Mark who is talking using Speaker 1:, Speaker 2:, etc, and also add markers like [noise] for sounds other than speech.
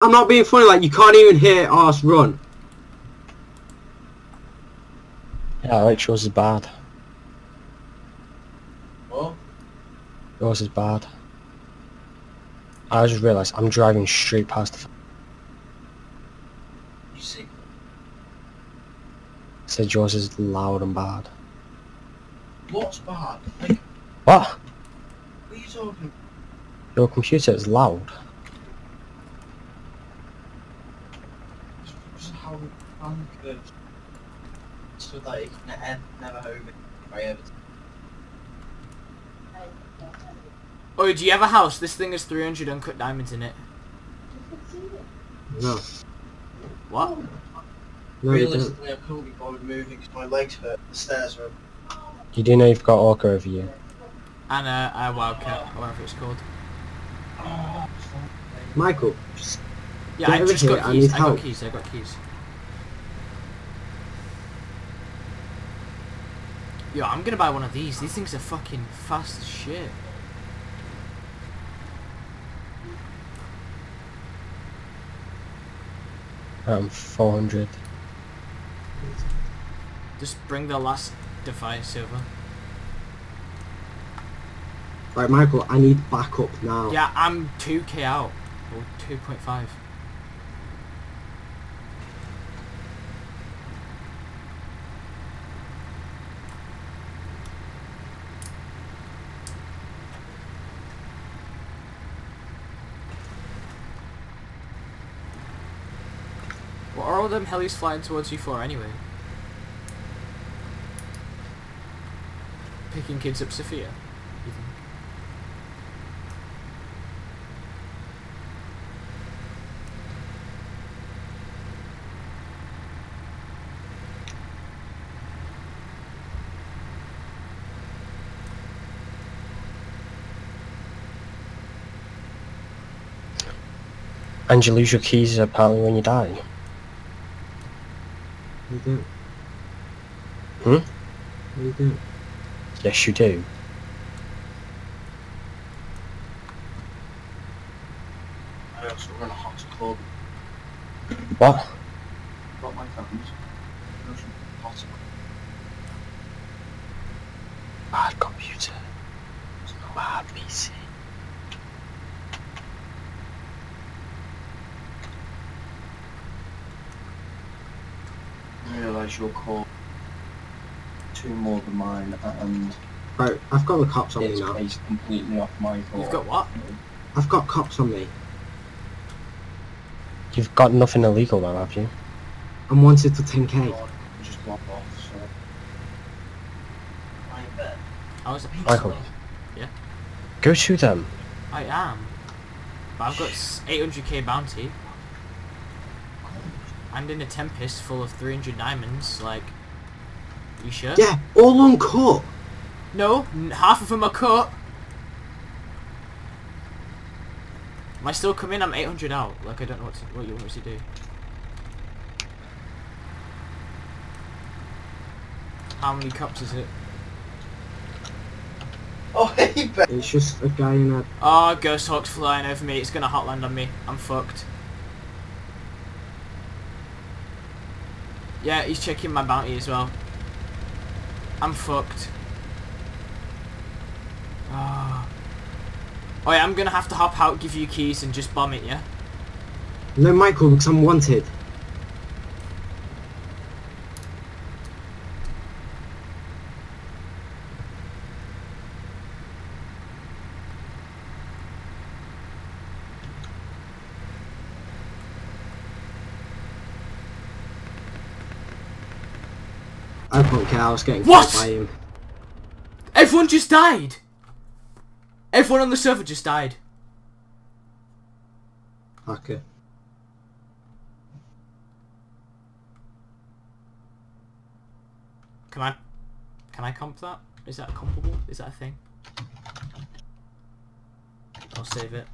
Speaker 1: I'm not being funny, like, you can't even hear us run.
Speaker 2: Yeah, I like yours is bad.
Speaker 3: What?
Speaker 2: Yours is bad. I just realised I'm driving straight past the...
Speaker 3: You see?
Speaker 2: Said yours is loud and bad.
Speaker 3: What's bad? Like,
Speaker 2: What?
Speaker 3: what are you talking
Speaker 2: Your computer is loud.
Speaker 3: This is how I'm good. So that it can end, never home if I ever
Speaker 4: Oh, do you have a house? This thing has 300 uncut diamonds in it.
Speaker 1: No.
Speaker 4: What?
Speaker 1: No, you don't.
Speaker 3: Realistically, I couldn't be bothered moving because my legs hurt. The stairs are
Speaker 2: You do know you've got Orca over you.
Speaker 4: And uh, a wildcat, or whatever it's called.
Speaker 1: Michael,
Speaker 4: Yeah, I
Speaker 1: over
Speaker 4: just got keys. I,
Speaker 1: help.
Speaker 4: got keys. I got keys. Yo, I'm gonna buy one of these. These things are fucking fast as shit.
Speaker 2: Um, 400.
Speaker 4: Just bring the last device over.
Speaker 1: right, Michael, I need backup now.
Speaker 4: Yeah, I'm 2k out. Or 2.5. What are all them helis flying towards you for anyway? Picking kids up Sofia? You think?
Speaker 2: And you lose your keys apparently when you die.
Speaker 1: You do.
Speaker 2: Hmm?
Speaker 1: You do.
Speaker 2: Yes, you do.
Speaker 3: I also run a hot club.
Speaker 2: What?
Speaker 3: Got my phones. Russian hot club.
Speaker 2: Bad computer. It's no bad PC.
Speaker 3: I call two more than mine and
Speaker 1: Right, I've got the cops on me now.
Speaker 3: based completely off my call.
Speaker 4: You've got what?
Speaker 1: I've got cops on me.
Speaker 2: You've got nothing illegal though, have you?
Speaker 1: I'm wanted for 10k.
Speaker 3: Just walk off, so. I bet.
Speaker 4: Oh, I was
Speaker 2: Michael.
Speaker 4: Yeah?
Speaker 2: Go shoot them.
Speaker 4: I am. But I've got 800k bounty. And in a Tempest full of 300 diamonds, like... You sure?
Speaker 1: Yeah, all uncut.
Speaker 4: No, half of them are cut. Am I still coming? I'm 800 out. Like, I don't know what, to, what you want me to do. How many cups is it? [laughs]
Speaker 3: Oh, hey, bet.
Speaker 1: It's just a guy in a...
Speaker 4: Oh, Ghost Hawk's flying over me. It's gonna hotland on me. I'm fucked. Yeah, he's checking my bounty as well. I'm fucked. Oh. Oh yeah, I'm gonna have to hop out, give you keys, and just bomb it, yeah?
Speaker 1: No, Michael, because I'm wanted. I don't care, I was getting
Speaker 4: What?
Speaker 1: by him.
Speaker 4: Everyone just died! Everyone on the server just died.
Speaker 1: Okay.
Speaker 4: Can I... Can I comp that? Is that compable? Is that a thing? I'll save it.